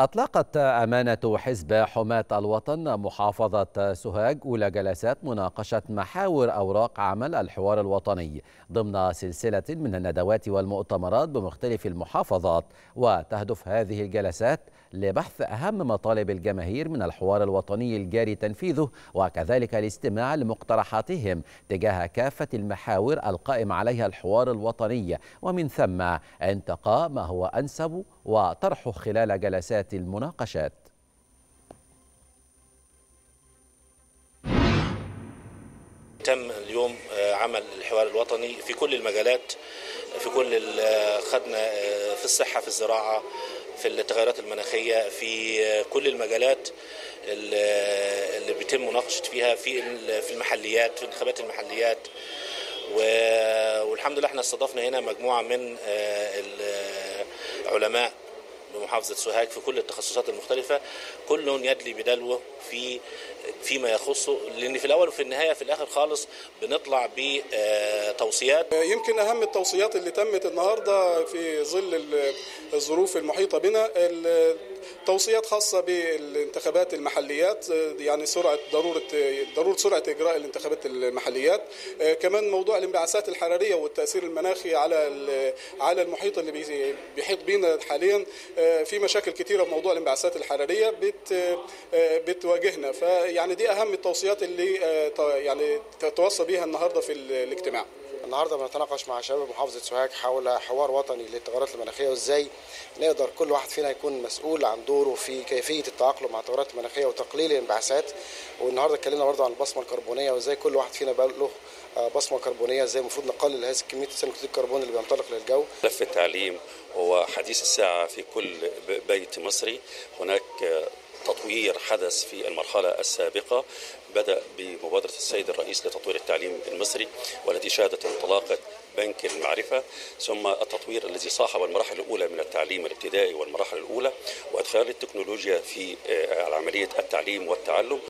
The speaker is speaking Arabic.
أطلقت أمانة حزب حماة الوطن محافظة سوهاج أولى جلسات مناقشة محاور أوراق عمل الحوار الوطني ضمن سلسلة من الندوات والمؤتمرات بمختلف المحافظات وتهدف هذه الجلسات لبحث أهم مطالب الجماهير من الحوار الوطني الجاري تنفيذه وكذلك الاستماع لمقترحاتهم تجاه كافة المحاور القائم عليها الحوار الوطني. ومن ثم انتقاء ما هو أنسب وطرحه خلال جلسات المناقشات. تم اليوم عمل الحوار الوطني في كل المجالات في كل خدنا في الصحة في الزراعة في التغيرات المناخية في كل المجالات اللي بيتم مناقشة فيها في في المحليات في انتخابات المحليات. والحمد لله إحنا استضفنا هنا مجموعة من العلماء بمحافظة سوهاج في كل التخصصات المختلفة كل يدلي بدلوه في فيما يخصه لأن في الأول وفي النهاية في الآخر خالص بنطلع بتوصيات. يمكن أهم التوصيات اللي تمت النهاردة في ظل الظروف المحيطة بنا توصيات خاصة بالانتخابات المحليات يعني سرعة ضرورة ضرورة سرعة إجراء الانتخابات المحليات. كمان موضوع الانبعاثات الحرارية والتأثير المناخي على على المحيط اللي بيحيط بينا حاليا في مشاكل في موضوع الانبعاثات الحرارية بت بتواجهنا. فيعني دي أهم التوصيات اللي يعني توصى بيها النهاردة في الاجتماع. النهارده بنتناقش مع شباب محافظة سوهاج حول حوار وطني للتغيرات المناخية وإزاي نقدر كل واحد فينا يكون مسؤول عن دوره في كيفية التأقلم مع التغيرات المناخية وتقليل الانبعاثات. والنهاردة اتكلمنا برضه عن البصمة الكربونية وإزاي كل واحد فينا بقى له بصمة كربونية إزاي المفروض نقلل هذه كمية ثاني أكسيد الكربون اللي بينطلق للجو. ملف التعليم هو حديث الساعة في كل بيت مصري. هناك تطوير حدث في المرحلة السابقة. بدأ بمبادرة السيد الرئيس لتطوير التعليم المصري والتي شهدت انطلاقة بنك المعرفة. ثم التطوير الذي صاحب المراحل الأولى من التعليم الابتدائي والمراحل الأولى وإدخال التكنولوجيا في عملية التعليم والتعلم.